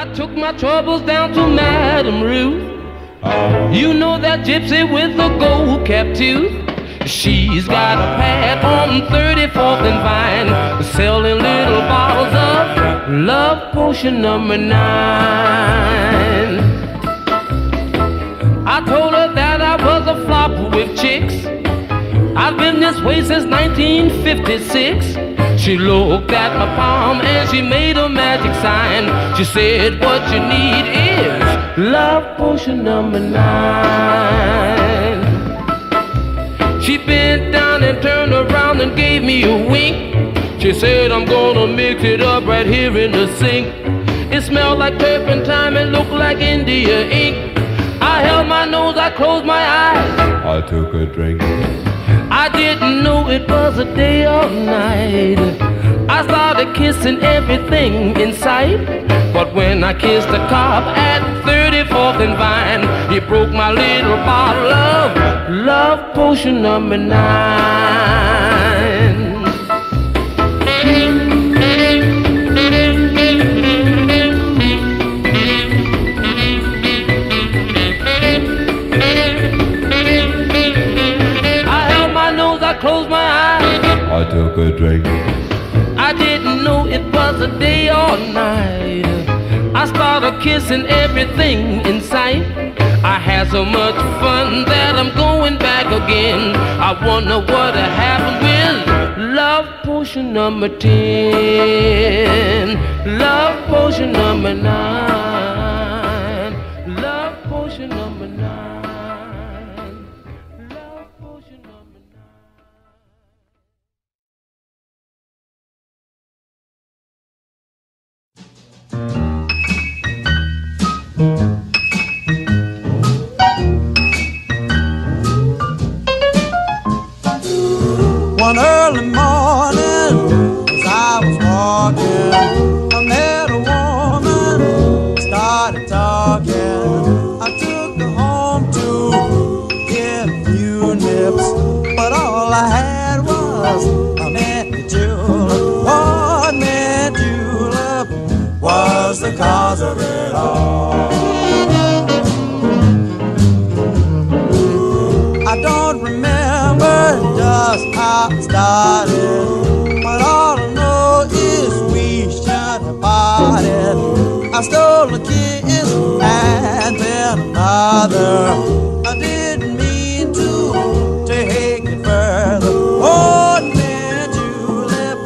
I took my troubles down to Madame Ruth. You know that gypsy with the gold cap tooth. She's got a pad on 34th and Vine, selling little bottles of love potion number nine. I told her that I was a flop with chicks. I've been this way since 1956. She looked at my palm and she made a magic sign. She said, What you need is love potion number nine. She bent down and turned around and gave me a wink. She said, I'm gonna mix it up right here in the sink. It smelled like turpentine and looked like India ink. I held my nose, I closed my eyes. I took a drink. I didn't know it was a day or night. I started kissing everything in sight. But when I kissed the cop at 34th and Vine, he broke my little bottle of love potion number nine. I took a drink. I didn't know it was a day or night. I started kissing everything in sight. I had so much fun that I'm going back again. I wonder what happened with love potion number 10. Love potion number 9. One early morning, another. I didn't mean to take it further. Oh, mint, julep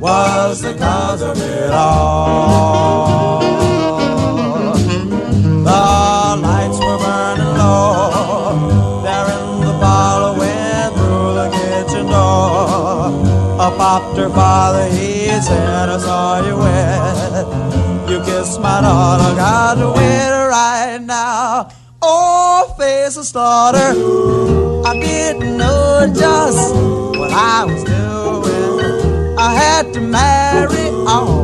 was the cause of it all. The lights were burning low there in the parlor went through the kitchen door. I popped her father, he said, I saw you wet. You kissed my daughter, got now. Face of slaughter, I didn't know just what I was doing. I had to marry all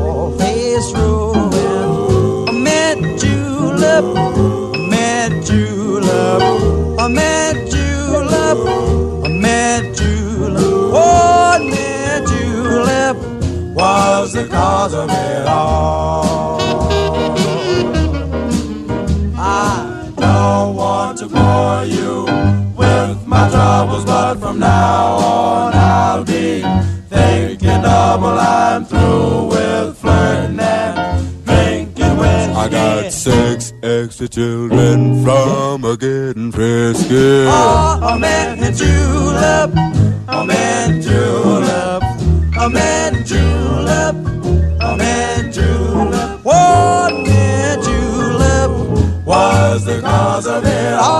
children from a getting frisky. Oh, a mint julep, a mint julep, a mint julep, a mint julep. One mint julep was the cause of it all.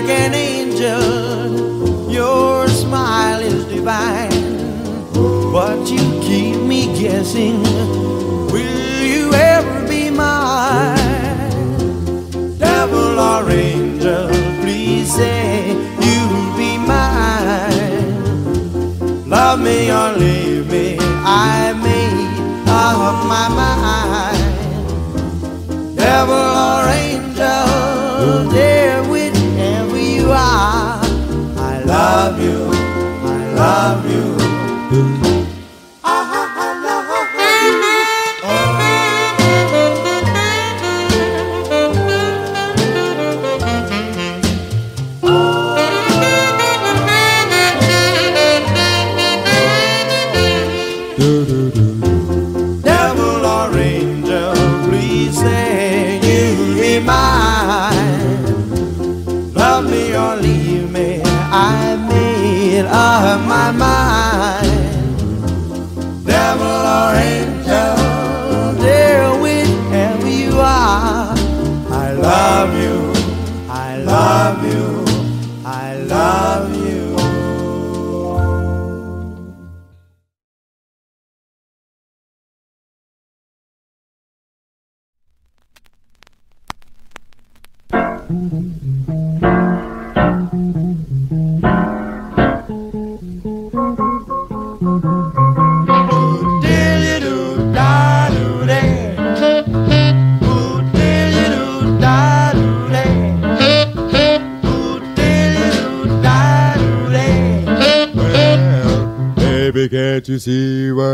like an angel. Your smile is divine, but you keep me guessing. do do do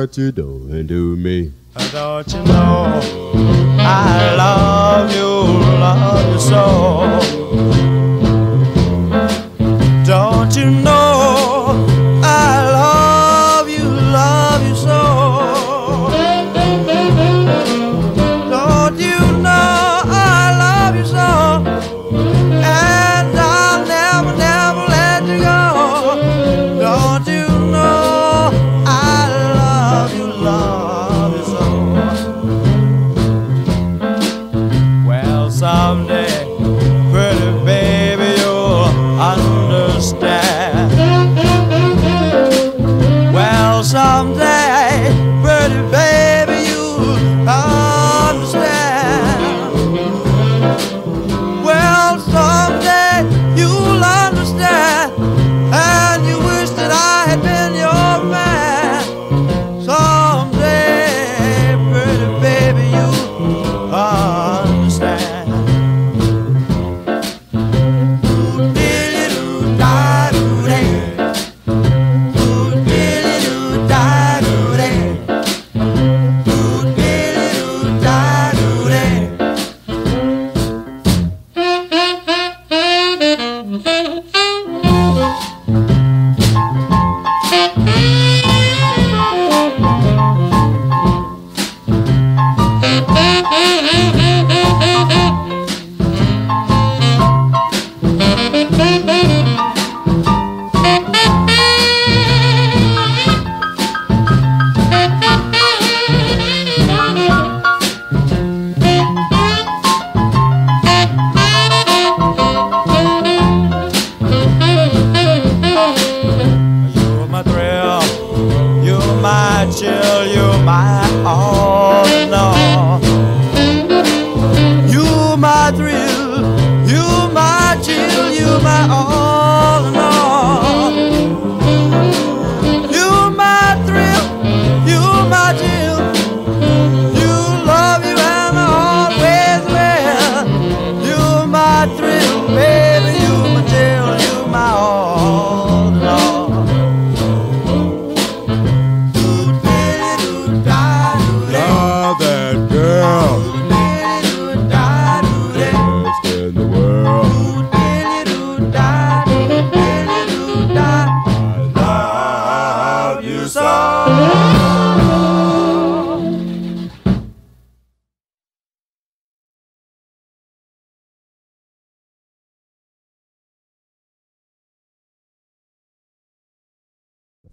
what you doing to me? Don't you know I love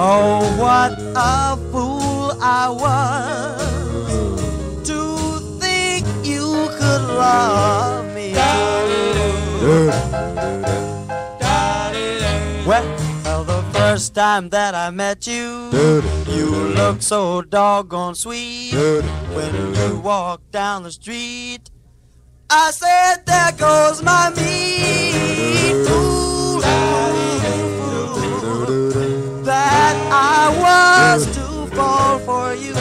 Oh, what a fool I was to think you could love me. Well, the first time that I met you, you looked so doggone sweet. When you walked down the street, I said, There goes my meat. Fool, that I was to fall for you.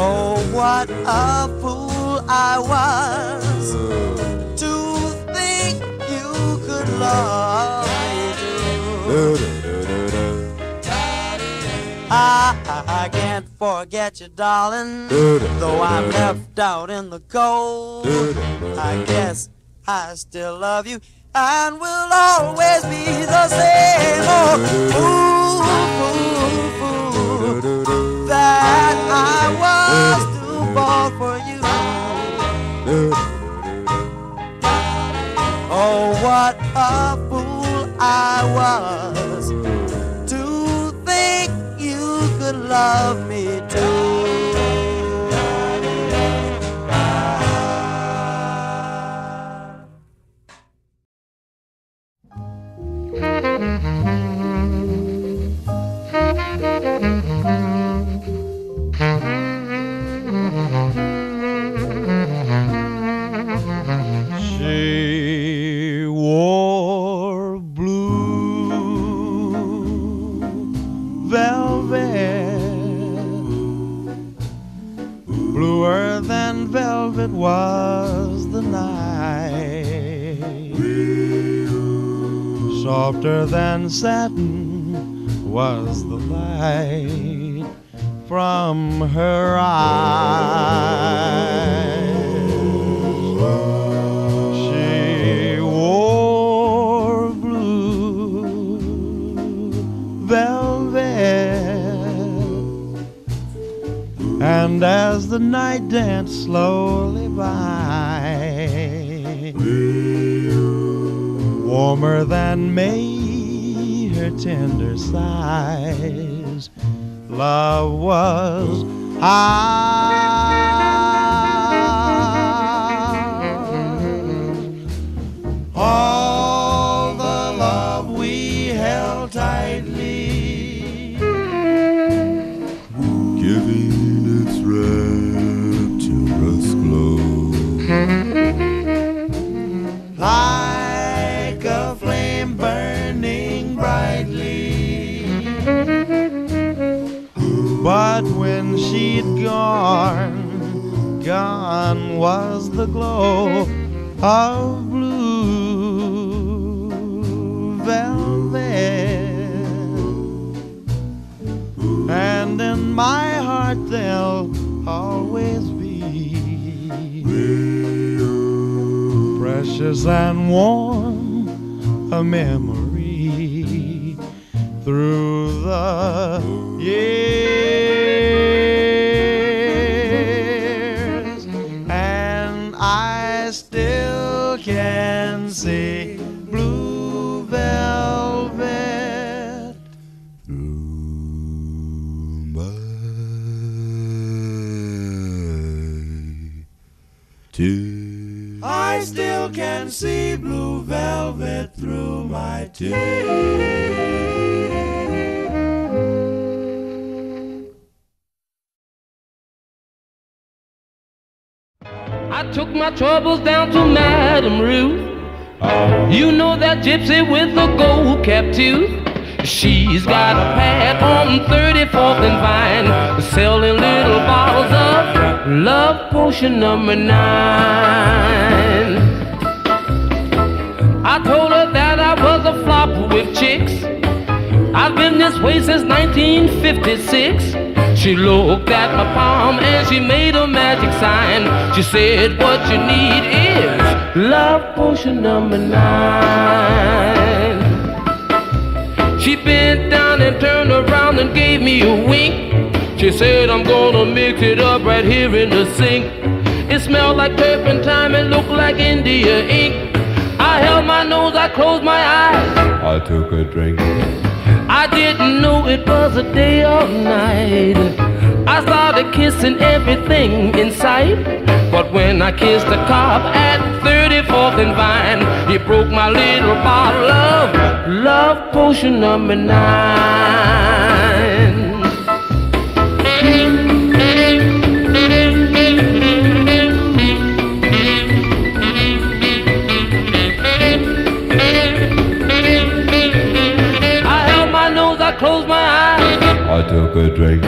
Oh, what a fool I was to think you could love forget you, darling, though I'm left out in the cold. I guess I still love you and will always be the same. Oh, fool, fool, fool, that I was to fall for you. Oh, what a fool I was love me too. From her eyes. She wore blue velvet, and as the night danced slowly by, warmer than May, her tender sighs, love was ours. She'd gone, gone was the glow of blue velvet. And in my heart there'll always be precious and warm a memory through the years I took my troubles down to Madame Ruth. You know that gypsy with the gold cap tooth. She's got a pad on 34th and Vine, selling little bottles of love potion number nine. I told her I've been this way since 1956. She looked at my palm and she made a magic sign. She said, What you need is love potion number nine. She bent down and turned around and gave me a wink. She said, I'm gonna mix it up right here in the sink. It smelled like turpentine and looked like India ink. I held my nose, I closed my eyes. I took a drink. I didn't know it was a day or night. I started kissing everything in sight. But when I kissed the cop at 34th and Vine, he broke my little bottle of love potion number nine. Took a drink.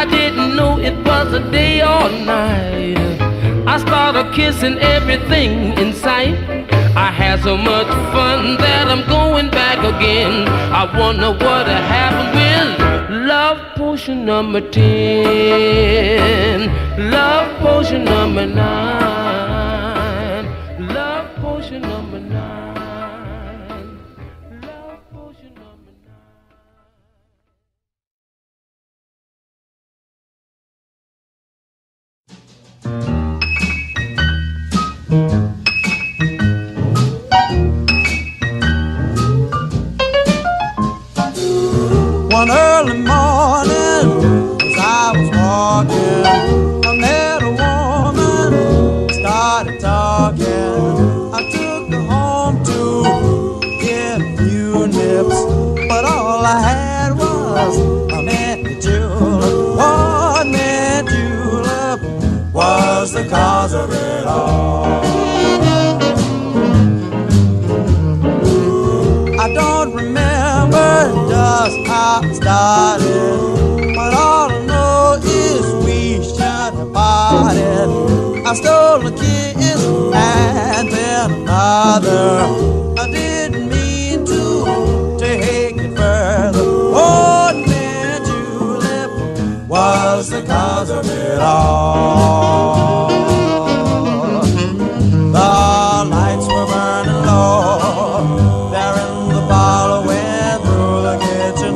I didn't know it was a day or night. I started kissing everything in sight. I had so much fun that I'm going back again. I wonder what happened with love potion number 10. Love potion number 9. One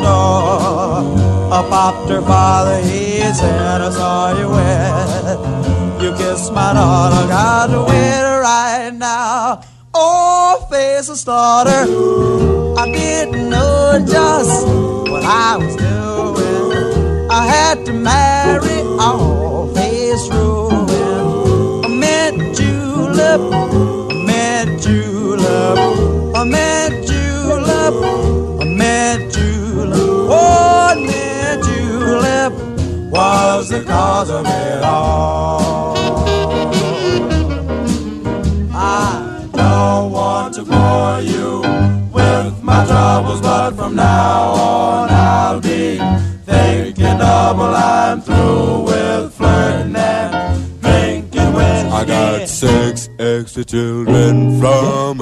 door. Up popped her father, he said, I saw you wet. You kissed my daughter, got to wait right now. Oh, face of slaughter, I didn't know just what I was doing.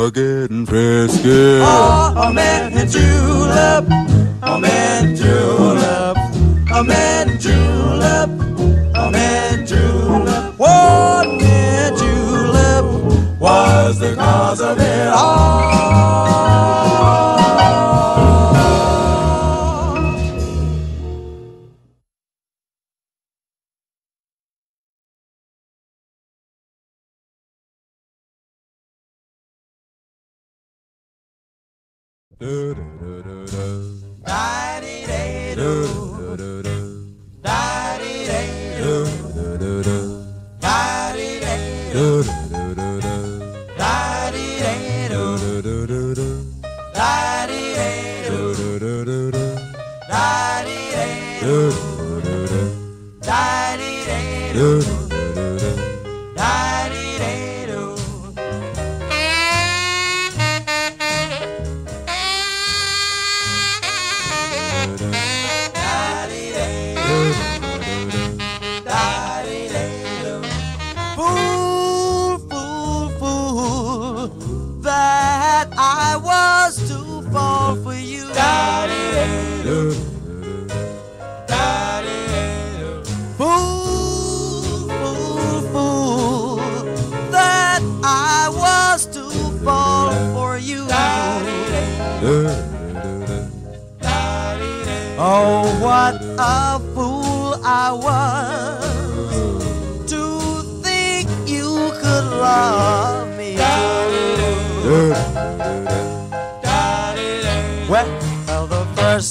A getting frisky. Oh, a man in julep, a mint julep, a mint julep, a mint julep. One mint julep was the cause of it all. Do, do, do, do, do.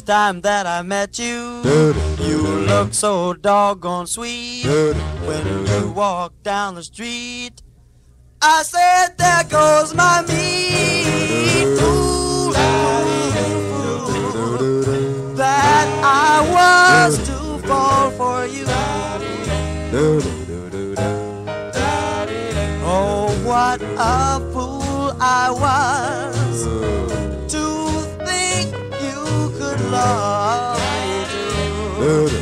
First time that I met you, you looked so doggone sweet. When you walked down the street, I said, There goes my meat. Fool, that I was to fall for you. Oh, what a fool I was. To me too.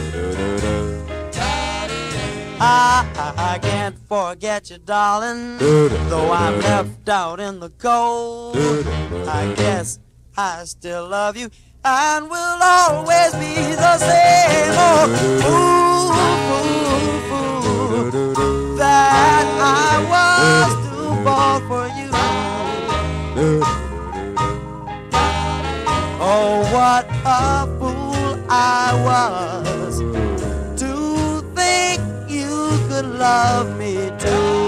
I, I, I can't forget you, darling, though I'm left out in the cold. I guess I still love you and will always be the same. Oh, fool, fool, fool, that I was what a fool I was to think you could love me too.